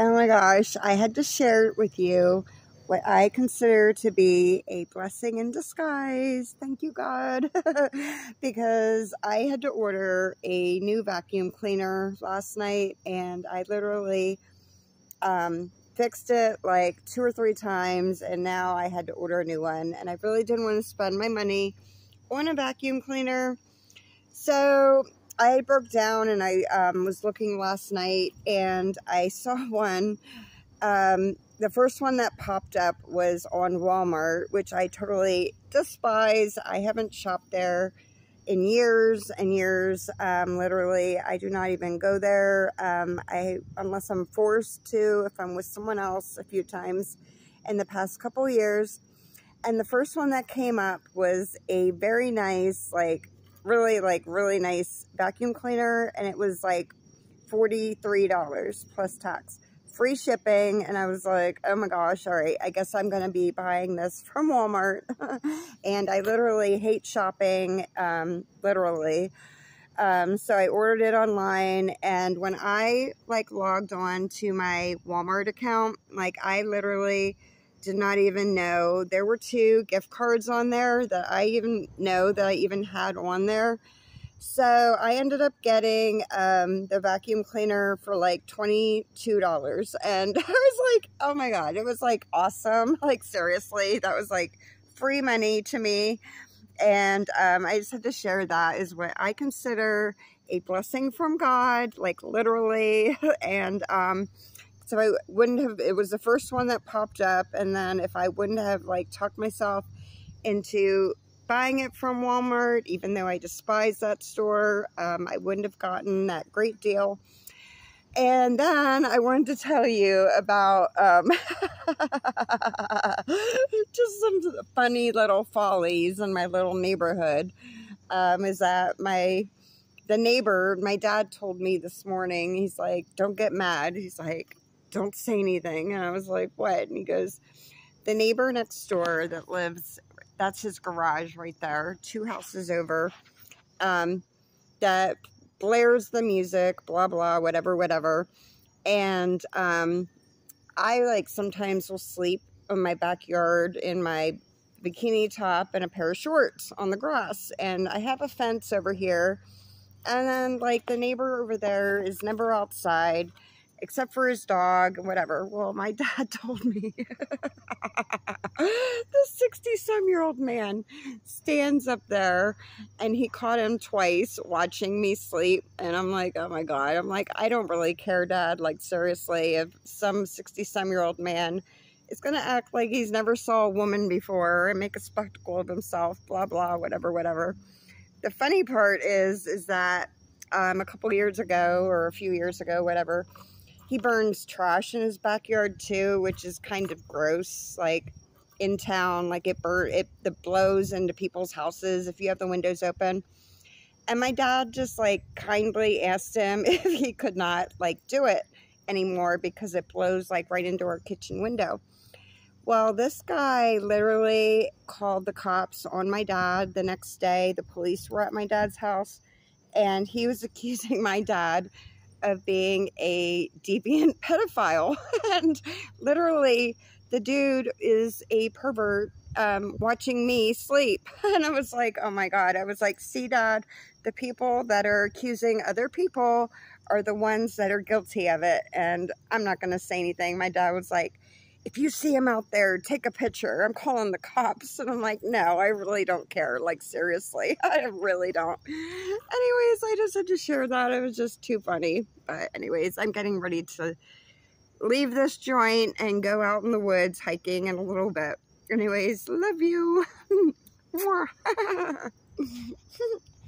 Oh my gosh, I had to share with you what I consider to be a blessing in disguise. Thank you, God. because I had to order a new vacuum cleaner last night and I literally um, fixed it like two or three times and now I had to order a new one. And I really didn't want to spend my money on a vacuum cleaner. So I broke down and I um, was looking last night and I saw one. Um, the first one that popped up was on Walmart, which I totally despise. I haven't shopped there in years and years. Um, literally, I do not even go there. Um, I unless I'm forced to, if I'm with someone else a few times in the past couple years. And the first one that came up was a very nice, like really like really nice vacuum cleaner and it was like $43 plus tax. Free shipping and I was like oh my gosh all right I guess I'm gonna be buying this from Walmart. And I literally hate shopping um, literally. Um, so I ordered it online and when I like logged on to my Walmart account like I literally did not even know. There were two gift cards on there that I even know that I even had on there. So I ended up getting um, the vacuum cleaner for like $22. And I was like, oh my God, it was like awesome. Like seriously, that was like free money to me. And um, I just had to share that is what I consider a blessing from God, like literally. And um, so I wouldn't have, it was the first one that popped up. And then if I wouldn't have like talked myself into buying it from Walmart, even though I despise that store, um, I wouldn't have gotten that great deal. And then I wanted to tell you about um, just some funny little follies in my little neighborhood. Um, is that my the neighbor, my dad told me this morning, he's like, don't get mad. He's like, don't say anything. And I was like, what? And he goes, the neighbor next door that lives, that's his garage right there, two houses over, um, that blares the music, blah, blah, whatever, whatever. And um, I, like, sometimes will sleep in my backyard in my bikini top and a pair of shorts on the grass. And I have a fence over here. And then, like, the neighbor over there is never outside except for his dog and whatever. Well, my dad told me the 60 some year old man stands up there and he caught him twice watching me sleep. And I'm like, oh my God. I'm like, I don't really care, dad. Like, seriously, if some 60 some year old man is going to act like he's never saw a woman before and make a spectacle of himself, blah, blah, whatever, whatever. The funny part is, is that um, a couple years ago or a few years ago, whatever, he burns trash in his backyard too, which is kind of gross. Like in town, like it burn it the blows into people's houses if you have the windows open. And my dad just like kindly asked him if he could not like do it anymore because it blows like right into our kitchen window. Well, this guy literally called the cops on my dad the next day. The police were at my dad's house and he was accusing my dad of being a deviant pedophile. and literally, the dude is a pervert um, watching me sleep. And I was like, oh my God. I was like, see, Dad, the people that are accusing other people are the ones that are guilty of it. And I'm not going to say anything. My dad was like, if you see him out there, take a picture. I'm calling the cops. And I'm like, no, I really don't care. Like, seriously, I really don't. Anyways, I just had to share that. It was just too funny. But anyways, I'm getting ready to leave this joint and go out in the woods hiking in a little bit. Anyways, love you.